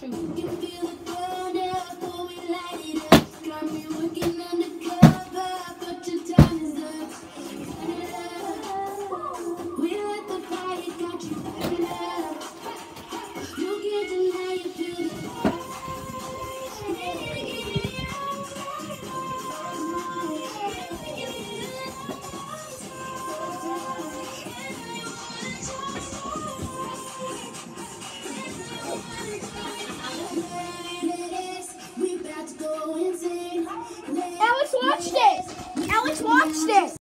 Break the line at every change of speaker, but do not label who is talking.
truth. Alex watched it! Alex watched it!